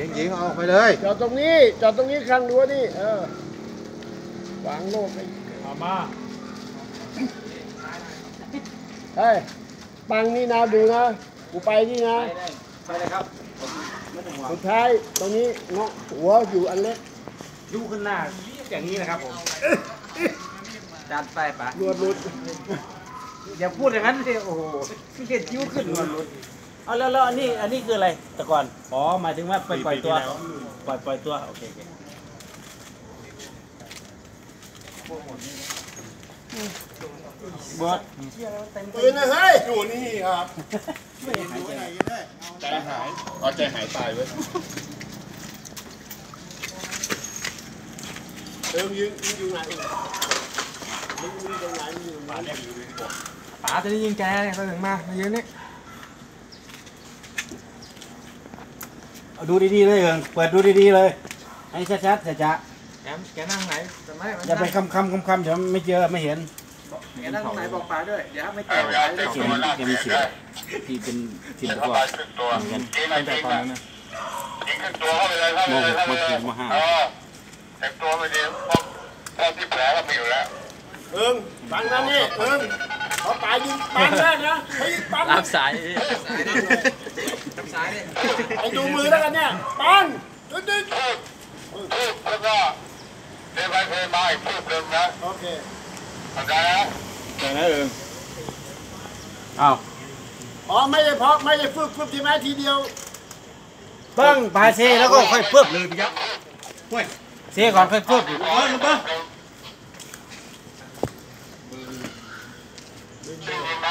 ยิงยิงเอาออกไปเลยจอดตรงนี้จอดตรงนี้ข้างรั้วนี่เออวางโลกไปเอามาเฮ้ยปังนี่นะดูนะกูไปนี่นะไปเลยครับไม่ต้องห่วงสุดท้ายตรงนี้เงาะหัวอยู่อันเล็กยูขึ้นหน้าอย่างนี้นะครับผมจัดไปปะรวดรุดอย่าพูดอย่างนั้นสิโอ้โหเกลียดยิ้วขึ้นมาลุด เอาแล้วแล้วอันนี้อันนี้คืออะไรแต่ก่อนอ๋อหมายถึงว่าไปปล่อยตัว ปล่อยปล่อยตัวโอเคโอเคบอสปืนนะเฮ้ยอยู่นี่ครับใจหายอ๋อใจหายตายเว้ยเติมยิงยิงอยู่ไหนมึงยิงตรงไหนมึงอยู่ตรงไหนป๋าจะได้ยิงแกเนี่ยเขาถึงมามายืนนี่ เอาดูดีๆเลยเอิงเปิดดูดีๆเลยให้ชัดๆช้าแกมแกนั่งไหนแต่ไม่ๆอย่าไปคำคำคำคำเดี๋ยวไม่เจอไม่เห็นแกนั่งตรงไหนบอกป๋าด้วยเดี๋ยวไม่แตเอากยาเต็มเขีตัยนวหน้าเขียนที่เขียนที่เป็นทีมประเข้ากอบไปขึ้นตัวยิงเลยยิงเลยยิงขึ้นตัวเข้าไปเลยเข้าไปเลยเข้าไปเลยเออเต็มตัวไปดีเพราะเพราะที่แผลก็มีอยู่แล้วเอิงปังนั่นนี่เอิงเขาปายิงปังได้นะเฮ้ยปังรับสาย รับสายดิไอ้ดูมือแล้วกันเนี่ยปังดึ๊ดดึ๊ดพูดพูดแล้วก็เดินไปเดินมาอีกพูดเดิมนะโอเคเข้าใจนะอ้าวอ๋อไม่ได้เพราะไม่ได้ฟึบฟึบทีไหมทีเดียวเบิ้งปาเซแล้วก็ค่อยปึ๊บเลยพี่ยักษ์เซก่อนค่อยปึ๊บอีกชื่อยิงไหม